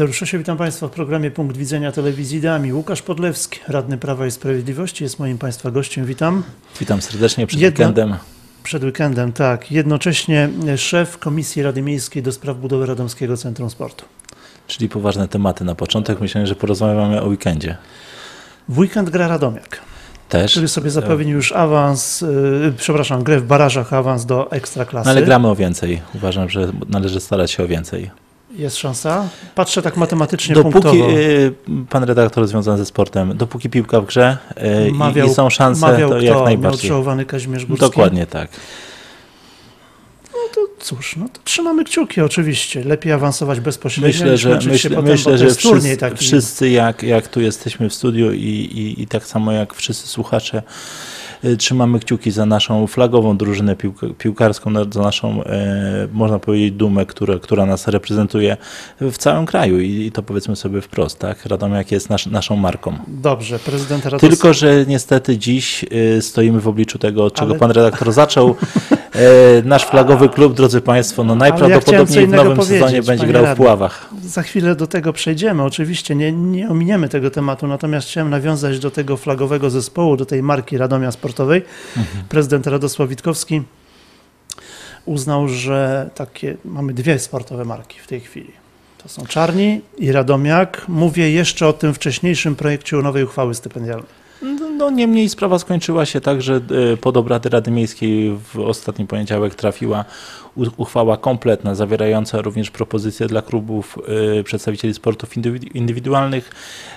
Dariusz się witam Państwa w programie Punkt Widzenia Telewizji Dami. Łukasz Podlewski, radny Prawa i Sprawiedliwości, jest moim Państwa gościem. Witam. Witam serdecznie przed Jedno... weekendem. Przed weekendem, tak. Jednocześnie szef Komisji Rady Miejskiej do spraw budowy Radomskiego Centrum Sportu. Czyli poważne tematy na początek. Myślę, że porozmawiamy o weekendzie. W weekend gra Radomiak. Też. Który sobie zapewnił już awans, yy, przepraszam, grę w barażach, awans do ekstraklasy. No ale gramy o więcej. Uważam, że należy starać się o więcej. Jest szansa? Patrzę tak matematycznie dopóki, punktowo. Y, pan redaktor związany ze sportem, dopóki piłka w grze y, mawiał, i, są szanse, mawiał to jak najbardziej. Miał Kazimierz Górski? Dokładnie tak. No to cóż, no to trzymamy kciuki oczywiście. Lepiej awansować bezpośrednio myślę, że, myśl, potem, myślę, że wszyscy, wszyscy, jak, jak tu jesteśmy w studiu i, i, i tak samo jak wszyscy słuchacze trzymamy kciuki za naszą flagową drużynę piłkarską, za naszą, e, można powiedzieć, dumę, która, która nas reprezentuje w całym kraju i to powiedzmy sobie wprost, tak? Radomiak jest nasz, naszą marką. Dobrze, prezydent Rados... Tylko, że niestety dziś y, stoimy w obliczu tego, od czego Ale... pan redaktor zaczął. E, nasz flagowy klub, drodzy Państwo, no najprawdopodobniej ja w nowym sezonie będzie grał w Puławach. Za chwilę do tego przejdziemy. Oczywiście nie, nie ominiemy tego tematu, natomiast chciałem nawiązać do tego flagowego zespołu, do tej marki Radomia Sport sportowej. Mhm. Prezydent Radosław Witkowski uznał, że takie mamy dwie sportowe marki w tej chwili. To są Czarni i Radomiak. Mówię jeszcze o tym wcześniejszym projekcie nowej uchwały stypendialnej. No, no niemniej sprawa skończyła się tak, że e, pod obrady Rady Miejskiej w ostatni poniedziałek trafiła uchwała kompletna, zawierająca również propozycje dla klubów y, przedstawicieli sportów indywidualnych.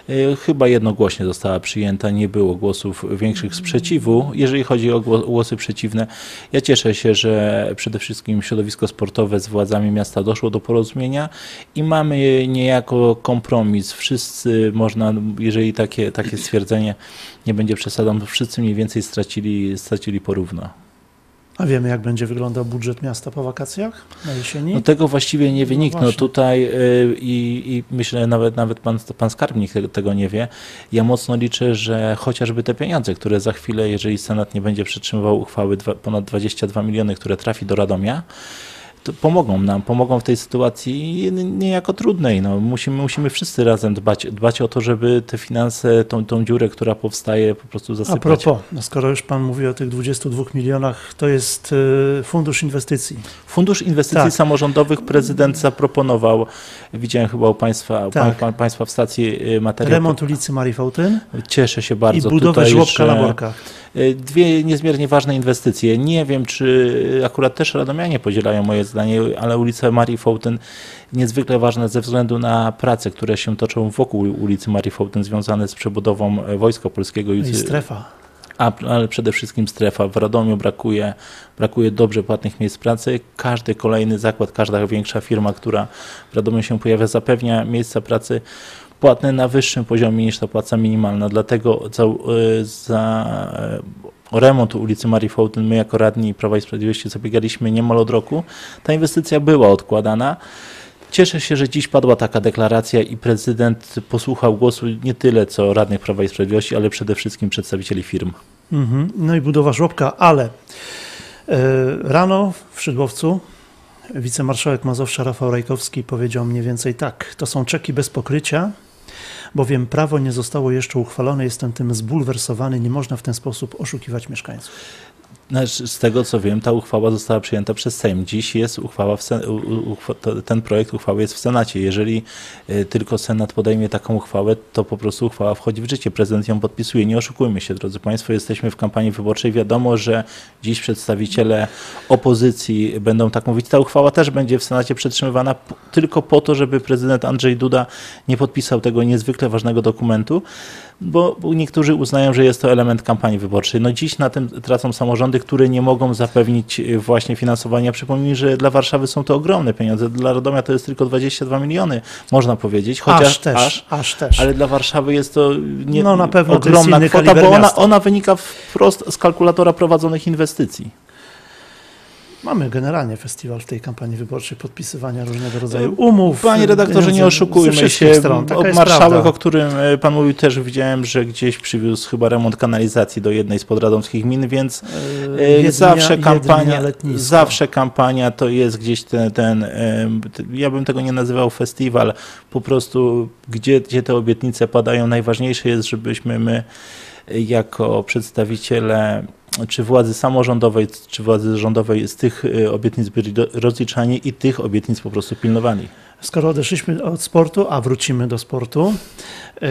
Y, chyba jednogłośnie została przyjęta, nie było głosów większych sprzeciwu. Jeżeli chodzi o głosy przeciwne, ja cieszę się, że przede wszystkim środowisko sportowe z władzami miasta doszło do porozumienia i mamy niejako kompromis. Wszyscy można, jeżeli takie, takie stwierdzenie nie będzie przesadą, to wszyscy mniej więcej stracili, stracili porówno. A wiemy, jak będzie wyglądał budżet miasta po wakacjach na jesieni? No tego właściwie nie wyniknął no tutaj yy, i myślę, nawet nawet pan, pan skarbnik tego nie wie. Ja mocno liczę, że chociażby te pieniądze, które za chwilę, jeżeli Senat nie będzie przytrzymywał uchwały dwa, ponad 22 miliony, które trafi do Radomia, pomogą nam, pomogą w tej sytuacji niejako trudnej. No, musimy, musimy wszyscy razem dbać, dbać o to, żeby te finanse, tą, tą dziurę, która powstaje, po prostu zasypać. A propos, no skoro już Pan mówi o tych 22 milionach, to jest y, Fundusz Inwestycji. Fundusz Inwestycji tak. Samorządowych prezydent zaproponował, widziałem chyba u Państwa, tak. pa, Państwa w stacji y, materiał. Remont ulicy Marii Fałtyn. Cieszę się bardzo. I budowę tutaj, żłobka że... na Borkach. Y, dwie niezmiernie ważne inwestycje. Nie wiem, czy akurat też radomianie podzielają moje zdanie, ale ulica Marii Fountain niezwykle ważna ze względu na prace, które się toczą wokół ulicy Marii Fountain związane z przebudową Wojska Polskiego. I strefa. A, ale przede wszystkim strefa. W Radomiu brakuje, brakuje dobrze płatnych miejsc pracy. Każdy kolejny zakład, każda większa firma, która w Radomiu się pojawia, zapewnia miejsca pracy płatne na wyższym poziomie niż ta płaca minimalna. Dlatego za, e, za o remont ulicy Marii Fountain my jako radni Prawa i Sprawiedliwości zabiegaliśmy niemal od roku. Ta inwestycja była odkładana. Cieszę się, że dziś padła taka deklaracja i prezydent posłuchał głosu nie tyle co radnych Prawa i Sprawiedliwości, ale przede wszystkim przedstawicieli firm. Mhm. No i budowa żłobka, ale yy, rano w Szydłowcu wicemarszałek Mazowsza Rafał Rajkowski powiedział mniej więcej tak, to są czeki bez pokrycia, bowiem prawo nie zostało jeszcze uchwalone, jestem tym zbulwersowany, nie można w ten sposób oszukiwać mieszkańców. Znaczy, z tego co wiem, ta uchwała została przyjęta przez Sejm. Dziś jest uchwała, ten projekt uchwały jest w Senacie. Jeżeli y, tylko Senat podejmie taką uchwałę, to po prostu uchwała wchodzi w życie. Prezydent ją podpisuje. Nie oszukujmy się, drodzy Państwo, jesteśmy w kampanii wyborczej. Wiadomo, że dziś przedstawiciele opozycji będą tak mówić. Ta uchwała też będzie w Senacie przetrzymywana tylko po to, żeby prezydent Andrzej Duda nie podpisał tego niezwykle ważnego dokumentu bo niektórzy uznają, że jest to element kampanii wyborczej. No dziś na tym tracą samorządy, które nie mogą zapewnić e, właśnie finansowania. Przypomnij, że dla Warszawy są to ogromne pieniądze. Dla Radomia to jest tylko 22 miliony, można powiedzieć. Chociaż aż też, aż, aż też. Ale dla Warszawy jest to nie, no, na pewno ogromna to kwota, bo ona, ona wynika wprost z kalkulatora prowadzonych inwestycji. Mamy generalnie festiwal w tej kampanii wyborczej podpisywania różnego rodzaju umów. Panie redaktorze, nie oszukujmy się. Stron. Marszałek, o którym e, pan mówił, też widziałem, że gdzieś przywiózł chyba remont kanalizacji do jednej z podradomskich min, więc Yy, e, zawsze kampania, zawsze kampania to jest gdzieś ten, ten e, ja bym tego nie nazywał festiwal, po prostu gdzie, gdzie te obietnice padają. Najważniejsze jest, żebyśmy my e, jako przedstawiciele czy władzy samorządowej, czy władzy rządowej z tych e, obietnic byli rozliczani i tych obietnic po prostu pilnowali. Skoro odeszliśmy od sportu, a wrócimy do sportu, yy,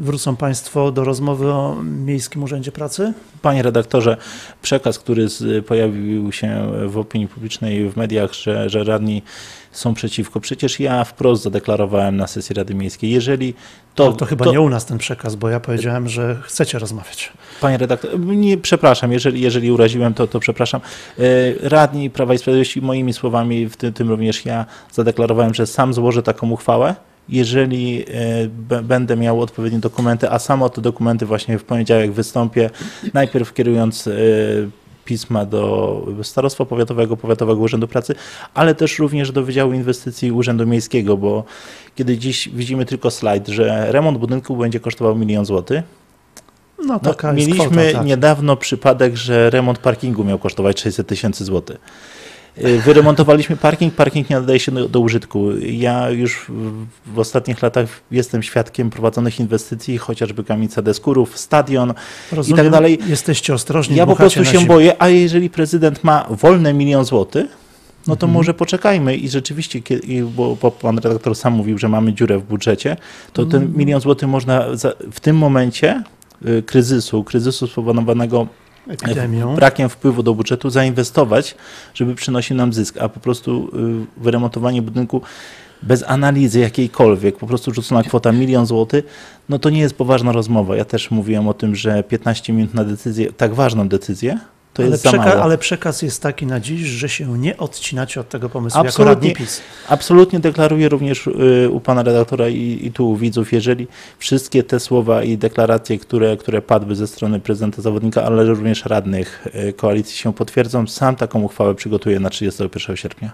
wrócą Państwo do rozmowy o Miejskim Urzędzie Pracy? Panie redaktorze, przekaz, który pojawił się w opinii publicznej w mediach, że, że radni są przeciwko. Przecież ja wprost zadeklarowałem na sesji Rady Miejskiej, jeżeli to... To, to chyba nie u nas ten przekaz, bo ja powiedziałem, że chcecie rozmawiać. Panie redaktor, nie, przepraszam, jeżeli, jeżeli uraziłem, to, to przepraszam. E, Radni Prawa i Sprawiedliwości, moimi słowami, w tym, tym również ja zadeklarowałem, że sam złożę taką uchwałę, jeżeli e, będę miał odpowiednie dokumenty, a samo te dokumenty właśnie w poniedziałek wystąpię, najpierw kierując e, pisma do Starostwa Powiatowego, Powiatowego Urzędu Pracy, ale też również do Wydziału Inwestycji Urzędu Miejskiego, bo kiedy dziś widzimy tylko slajd, że remont budynku będzie kosztował milion złotych, No, no, taka jest mieliśmy kwota, tak. niedawno przypadek, że remont parkingu miał kosztować 600 tysięcy złotych. Y, Wyremontowaliśmy parking, parking nie nadaje się do, do użytku. Ja już w, ostatnich latach jestem świadkiem prowadzonych inwestycji, chociażby kamica deskurów, stadion Rozumiem, i tak dalej. Jesteście ostrożni, Ja po prostu się boję, a jeżeli prezydent ma wolne milion złotych, no to Mhm. może poczekajmy i rzeczywiście, bo, pan redaktor sam mówił, że mamy dziurę w budżecie, to ten milion złotych można w tym momencie y, kryzysu, kryzysu spowodowanego Epidemią. brakiem wpływu do budżetu zainwestować, żeby przynosił nam zysk, a po prostu y, wyremontowanie budynku bez analizy jakiejkolwiek, po prostu rzucona kwota milion złotych, no to nie jest poważna rozmowa. Ja też mówiłem o tym, że 15 minut na decyzję, tak ważną decyzję, to ale, jest za przeka- mało. ale przekaz jest taki na dziś, że się nie odcinacie od tego pomysłu Absolutnie. jako radni PiS. Absolutnie deklaruję również y, u pana redaktora i, i tu u widzów, jeżeli wszystkie te słowa i deklaracje, które, które padły ze strony prezydenta zawodnika, ale również radnych y, koalicji się potwierdzą, sam taką uchwałę przygotuję na 31 sierpnia.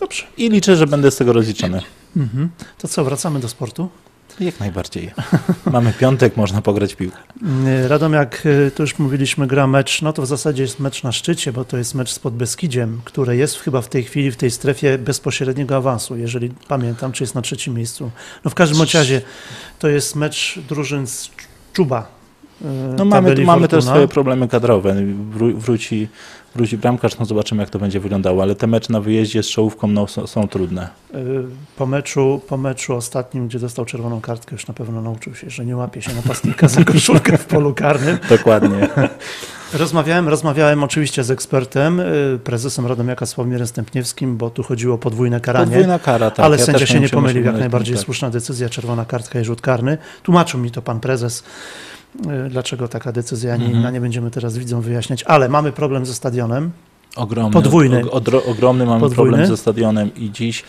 Dobrze. I liczę, że będę z tego rozliczony. Mhm. To co, wracamy do sportu? Jak najbardziej. Mamy piątek, można pograć piłkę. Y, Radomiak, y, to już mówiliśmy, gra mecz, no to w zasadzie jest mecz na szczycie, bo to jest mecz z Podbeskidziem, które jest chyba w tej chwili w tej strefie bezpośredniego awansu, jeżeli pamiętam, czy jest na trzecim miejscu. No w każdym razie to jest mecz drużyn z Czuba. Y, No mamy, mamy też swoje problemy kadrowe. Wró- Wróci, wróci bramkarz, no zobaczymy jak to będzie wyglądało, ale te mecze na wyjeździe z czołówką no, są, są trudne. Y, Po meczu, po meczu ostatnim, gdzie dostał czerwoną kartkę, już na pewno nauczył się, że nie łapie się napastnika za koszulkę w polu karnym. Dokładnie. Rozmawiałem, rozmawiałem oczywiście z ekspertem, y, prezesem Radomiaka Sławomirem Stępniewskim, bo tu chodziło o podwójne karanie. Podwójna kara, tak. ale Ja sędzia się nie pomylił, jak najbardziej tak. słuszna decyzja, czerwona kartka i rzut karny. Tłumaczył mi to pan prezes, dlaczego taka decyzja, a nie Mhm. inna, nie będziemy teraz widzom wyjaśniać, ale mamy problem ze stadionem. Ogromny, Podwójny. Og, odro, ogromny mamy Podwójny. problem ze stadionem i dziś,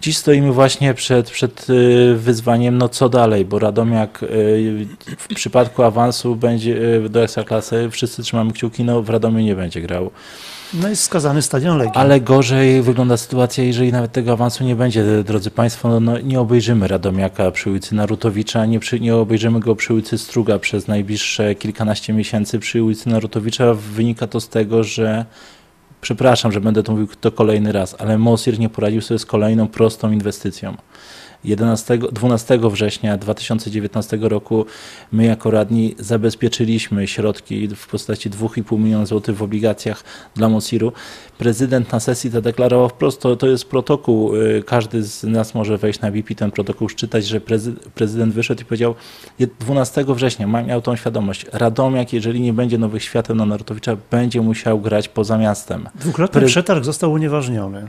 dziś stoimy właśnie przed, przed y, wyzwaniem, no co dalej, bo Radomiak y, w przypadku awansu będzie y, do Ekstraklasy, wszyscy trzymamy kciuki, no w Radomiu nie będzie grał. No jest skazany stadion Legii. Ale gorzej wygląda sytuacja, jeżeli nawet tego awansu nie będzie, drodzy Państwo, no, no nie obejrzymy Radomiaka przy ulicy Narutowicza, nie, przy, nie obejrzymy go przy ulicy Struga przez najbliższe kilkanaście miesięcy. Przy ulicy Narutowicza wynika to z tego, że przepraszam, że będę to mówił to kolejny raz, ale Mosir nie poradził sobie z kolejną prostą inwestycją. 11, 12 września 2019 roku my jako radni zabezpieczyliśmy środki w postaci 2,5 miliona złotych w obligacjach dla Mosiru. Prezydent na sesji zadeklarował wprost, to, to jest protokół, y, każdy z nas może wejść na VIP ten protokół czytać, że prezy, prezydent wyszedł i powiedział je- 12 września, miał tą świadomość, Radomiak, jeżeli nie będzie nowych świateł na Narutowicza, będzie musiał grać poza miastem. Dwukrotny Pre- przetarg został unieważniony.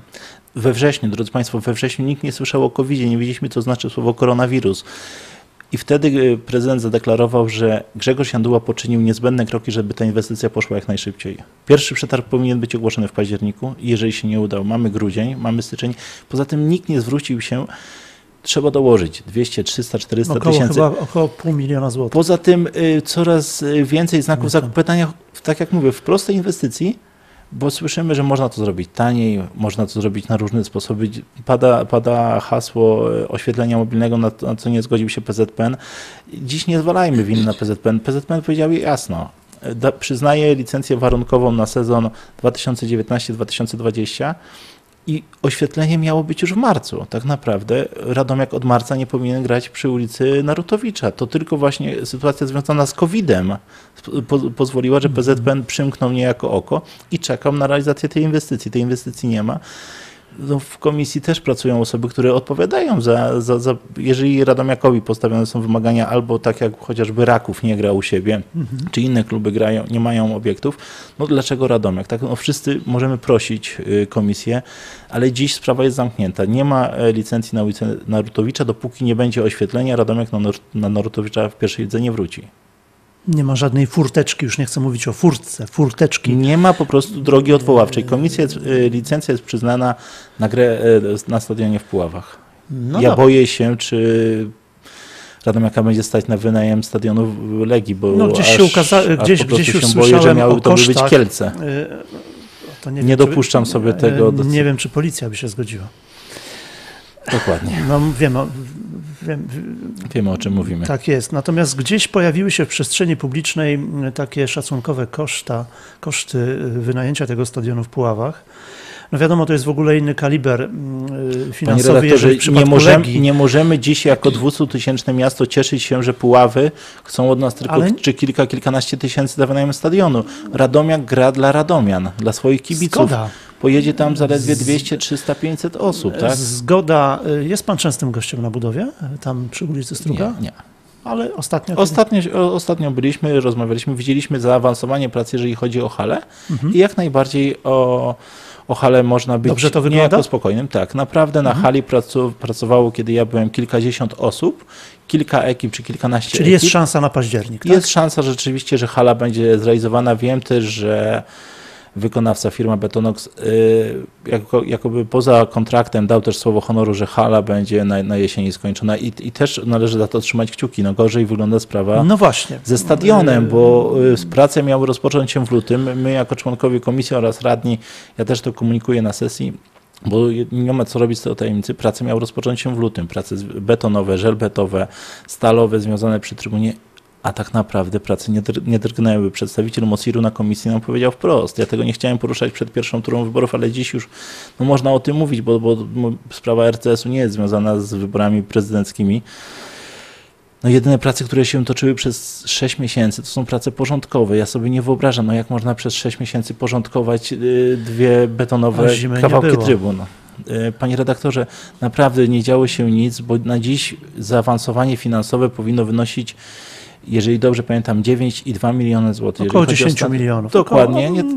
We wrześniu, drodzy Państwo, we wrześniu nikt nie słyszał o covid nie wiedzieliśmy, co znaczy słowo koronawirus. I wtedy y, prezydent zadeklarował, że Grzegorz Janduła poczynił niezbędne kroki, żeby ta inwestycja poszła jak najszybciej. Pierwszy przetarg powinien być ogłoszony w październiku i jeżeli się nie udał, mamy grudzień, mamy styczeń. Poza tym nikt nie zwrócił się trzeba dołożyć 200, 300, 400 Około, tysięcy. chyba około pół miliona złotych. Poza tym y, coraz y, więcej znaków zapytania, tak jak mówię, w prostej inwestycji, bo słyszymy, że można to zrobić taniej, można to zrobić na różne sposoby. Pada, pada hasło y, oświetlenia mobilnego, na, to- na co nie zgodził się PZPN. Dziś nie zwalajmy winy na PZPN. PZPN powiedział jasno, y, da, przyznaje licencję warunkową na sezon 2019-2020 i oświetlenie miało być już w marcu. Tak naprawdę Radomiak od marca nie powinien grać przy ulicy Narutowicza. To tylko właśnie sytuacja związana z COVID-em po, pozwoliła, że PZPN przymknął niejako oko i czekał na realizację tej inwestycji. Tej inwestycji nie ma. No, w komisji też pracują osoby, które odpowiadają za, za, za, jeżeli Radomiakowi postawione są wymagania, albo tak jak chociażby Raków nie gra u siebie, czy inne kluby grają, nie mają obiektów, no dlaczego Radomiak? Tak, no wszyscy możemy prosić y, komisję, ale dziś sprawa jest zamknięta. Nie ma e, licencji na ulicę Narutowicza, dopóki nie będzie oświetlenia, Radomiak na, Nor- na Narutowicza w pierwszej lidze nie wróci. Nie ma żadnej furteczki, już nie chcę mówić o furtce, furteczki. Nie ma po prostu drogi odwoławczej. Komisja, y, licencja jest przyznana na grę y, na stadionie w Puławach. No ja dobra. boję się, czy Radomiaka będzie stać na wynajem stadionu Legii, bo No, gdzieś aż, się ukaza- aż gdzieś- gdzieś już się boję, że miały to by być. Kielce. Y, to nie, Nie wiem, czy- dopuszczam sobie tego do- Nie wiem, czy policja by się zgodziła. Dokładnie. No wiem, o- wiem, Wiemy o czym mówimy. Tak jest. Natomiast gdzieś pojawiły się w przestrzeni publicznej m, takie szacunkowe koszta, koszty y, wynajęcia tego stadionu w Puławach. No wiadomo, to jest w ogóle inny kaliber m, y, Panie finansowy, jeżeli w nie możemy, Legii. nie możemy dziś jako 200-tysięczne miasto cieszyć się, że Puławy chcą od nas tylko Ale- czy kilka, kilkanaście tysięcy za wynajem stadionu. Radomiak gra dla Radomian, dla swoich kibiców. Zgoda. Pojedzie tam zaledwie 200, 300, 500 osób, tak? Zgoda. Y, Jest pan częstym gościem na budowie, y, tam przy ulicy Struga? Nie, nie. Ale ostatnio... Ostatnio, ostatnio byliśmy, rozmawialiśmy, widzieliśmy zaawansowanie pracy, jeżeli chodzi o halę i jak najbardziej o, o halę można być Mhm. Dobrze to niejako wygląda? Mhm. spokojnym. Tak, naprawdę na hali pracu, pracowało, kiedy ja byłem kilkadziesiąt osób, kilka ekip czy kilkanaście Czyli jest ekip. szansa na październik, tak? Jest szansa rzeczywiście, że hala będzie zrealizowana. Wiem też, że wykonawca firma Betonox y, jako, jakoby poza kontraktem dał też słowo honoru, że hala będzie na, na jesieni skończona i, i też należy za to trzymać kciuki. No gorzej wygląda sprawa No właśnie. ze stadionem, bo y, prace miały rozpocząć się w lutym. My jako członkowie komisji oraz radni, ja też to komunikuję na sesji, bo nie ma co robić z tego tajemnicy, prace miały rozpocząć się w lutym. Prace betonowe, żelbetowe, stalowe związane przy trybunie, a tak naprawdę prace nie, dr- nie drgnęły. Przedstawiciel Mosiru na komisji nam powiedział wprost. Ja tego nie chciałem poruszać przed pierwszą turą wyborów, ale dziś już no, można o tym mówić, bo, bo sprawa RCS-u nie jest związana z wyborami prezydenckimi. No jedyne prace, które się toczyły przez 6 miesięcy, to są prace porządkowe. Ja sobie nie wyobrażam, no jak można przez 6 miesięcy porządkować y, dwie betonowe kawałki było. trybun. Y, Panie redaktorze, naprawdę nie działo się nic, bo na dziś zaawansowanie finansowe powinno wynosić, jeżeli dobrze pamiętam, 9,2 miliony złotych. Około jeżeli chodzi o 10 stan- milionów. Dokładnie. Około- Nie,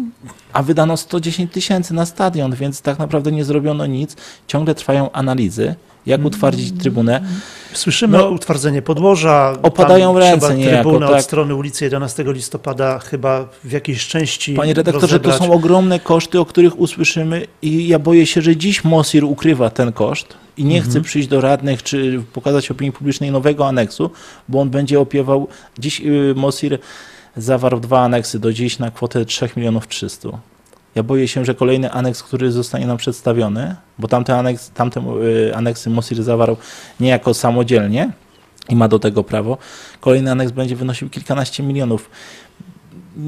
a wydano 110 tysięcy na stadion, więc tak naprawdę nie zrobiono nic. Ciągle trwają analizy, jak utwardzić trybunę. Słyszymy No, o utwardzenie podłoża. opadają tam ręce trzeba niejako, trybunę tak. od strony ulicy 11 listopada chyba w jakiejś części Panie redaktorze, to są ogromne koszty, o których usłyszymy i ja boję się, że dziś Mosir ukrywa ten koszt i nie chce przyjść do radnych czy pokazać opinii publicznej nowego aneksu, bo on będzie opiewał. Dziś y, Mosir zawarł dwa aneksy do dziś na kwotę 3 milionów 300. Ja boję się, że kolejny aneks, który zostanie nam przedstawiony, bo tamte, aneks, tamte y, aneksy Mosir zawarł niejako samodzielnie i ma do tego prawo, kolejny aneks będzie wynosił kilkanaście milionów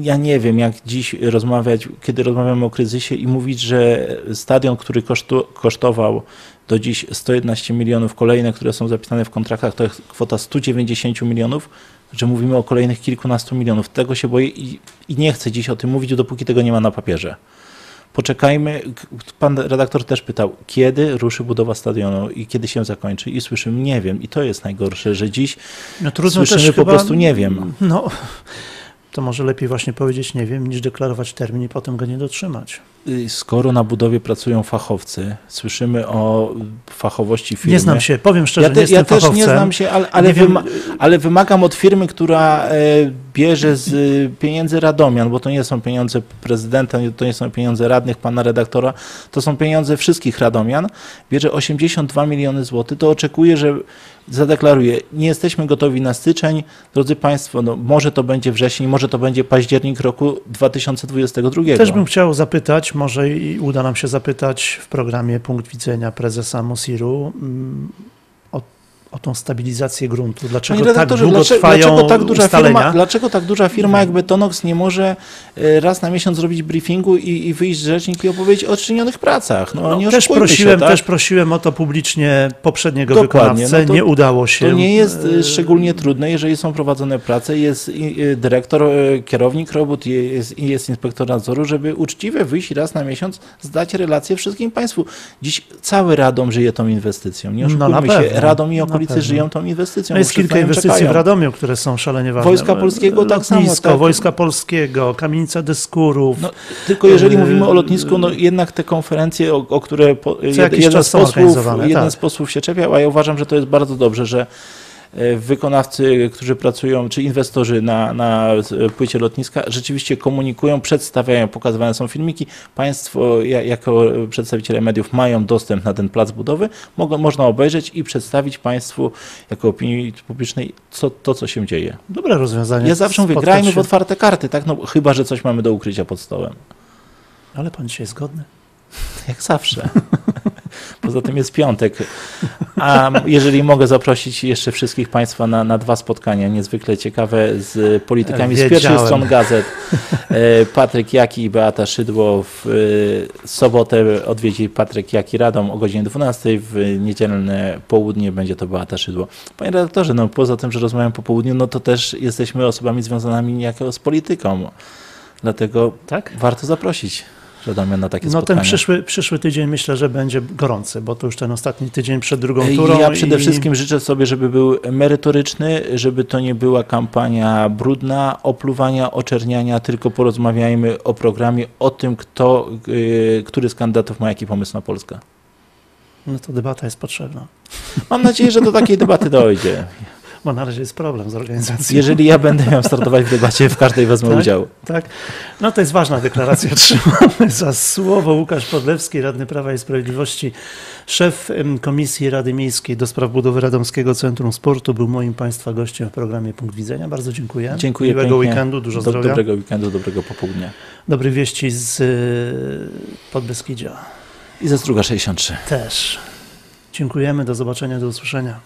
ja nie wiem, jak dziś rozmawiać, kiedy rozmawiamy o kryzysie i mówić, że stadion, który kosztu, kosztował do dziś 111 milionów, kolejne, które są zapisane w kontraktach, to jest kwota 190 milionów, że mówimy o kolejnych kilkunastu milionów. Tego się boję i, i nie chcę dziś o tym mówić, dopóki tego nie ma na papierze. Poczekajmy. Pan redaktor też pytał, kiedy ruszy budowa stadionu i kiedy się zakończy. I słyszymy, nie wiem. I to jest najgorsze, że dziś No, trudno słyszymy po chyba, prostu nie wiem. No, to może lepiej właśnie powiedzieć nie wiem, niż deklarować termin i potem go nie dotrzymać. Y, skoro na budowie pracują fachowcy, słyszymy o fachowości firmy. Nie znam się, powiem szczerze, Ja, te, nie ja też fachowcem. nie znam się, ale, ale, wyma- ale wymagam od firmy, która e, bierze z y, pieniędzy Radomian, bo to nie są pieniądze prezydenta, to nie są pieniądze radnych, pana redaktora, to są pieniądze wszystkich Radomian, bierze 82 miliony złotych, to oczekuję, że zadeklaruje, nie jesteśmy gotowi na styczeń, drodzy Państwo, no, może to będzie wrzesień, może to będzie październik roku 2022. Też bym chciał zapytać, może i uda nam się zapytać w programie Punkt Widzenia prezesa Mosiru mm, o, tą stabilizację gruntu. Dlaczego Panie tak długo dlaczego, trwają dlaczego, tak duża ustalenia? firma, dlaczego tak duża firma jak Betonox nie może e, raz na miesiąc zrobić briefingu i, i wyjść z rzecznik i opowiedzieć o czynionych pracach? No, nie też, prosiłem, się, tak? też prosiłem o to publicznie poprzedniego Dokładnie, wykonawcę, no to- nie udało się. To nie jest E, e, szczególnie trudne, jeżeli są prowadzone prace, jest dyrektor, kierownik robót, i jest, jest inspektor nadzoru, żeby uczciwie wyjść raz na miesiąc, zdać relację wszystkim Państwu. Dziś cały Radom żyje tą inwestycją. Nie No, oszukujmy na się, Radom i na pewno. żyją tą inwestycją. No jest kilka inwestycji czekają. w Radomiu, które są szalenie ważne. Wojska Polskiego tak samo, Lotnisko, tak. Wojska Polskiego, Kamienica Dyskurów. No, tylko jeżeli Yy, mówimy o lotnisku, no jednak te konferencje, o, o które po, jed, jeden, z posłów, jeden tak. z posłów się czepiał, a ja uważam, że to jest bardzo dobrze, że wykonawcy, którzy pracują, czy inwestorzy na, na e, płycie lotniska rzeczywiście komunikują, przedstawiają, pokazywane są filmiki. Państwo ja- jako przedstawiciele mediów mają dostęp na ten plac budowy, mogą, można obejrzeć i przedstawić Państwu jako opinii publicznej co, to, co się dzieje. Dobre rozwiązanie. Ja zawsze mówię, grajmy w się- otwarte karty, tak? No, chyba, że coś mamy do ukrycia pod stołem. Ale pan dzisiaj jest zgodny? Jak zawsze. Poza tym jest piątek. A jeżeli mogę zaprosić jeszcze wszystkich Państwa na, na dwa spotkania niezwykle ciekawe z politykami z pierwszych Wiedziałem. stron gazet. E, Patryk Jaki i Beata Szydło. W e, sobotę odwiedzi Patryk Jaki Radom o godzinie 12. W niedzielne południe będzie to Beata Szydło. Panie redaktorze, no poza tym, że rozmawiam po południu, no to też jesteśmy osobami związanymi niejako z polityką. Dlatego Tak? warto zaprosić Radomian na takie No spotkania. ten przyszły, przyszły tydzień myślę, że będzie gorący, bo to już ten ostatni tydzień przed drugą turą. Ja przede i- wszystkim życzę sobie, żeby był merytoryczny, żeby to nie była kampania brudna, opluwania, oczerniania, tylko porozmawiajmy o programie, o tym, kto, yy, który z kandydatów ma jaki pomysł na Polskę. No to debata jest potrzebna, Mam nadzieję, że do takiej debaty dojdzie. bo na razie jest problem z organizacją. Jeżeli ja będę miał startować w debacie, w każdej wezmę Tak? udział. Tak? No to jest ważna deklaracja. Trzymamy za słowo. Łukasz Podlewski, radny Prawa i Sprawiedliwości, szef Komisji Rady Miejskiej do spraw budowy Radomskiego Centrum Sportu, był moim Państwa gościem w programie Punkt Widzenia. Bardzo dziękuję. Dziękuję Miłego pięknie. weekendu, dużo Do, zdrowia. dobrego weekendu, dobrego popołudnia. Dobrych wieści z y, Podbeskidzia I ze Struga 63. też. Dziękujemy, do zobaczenia, do usłyszenia.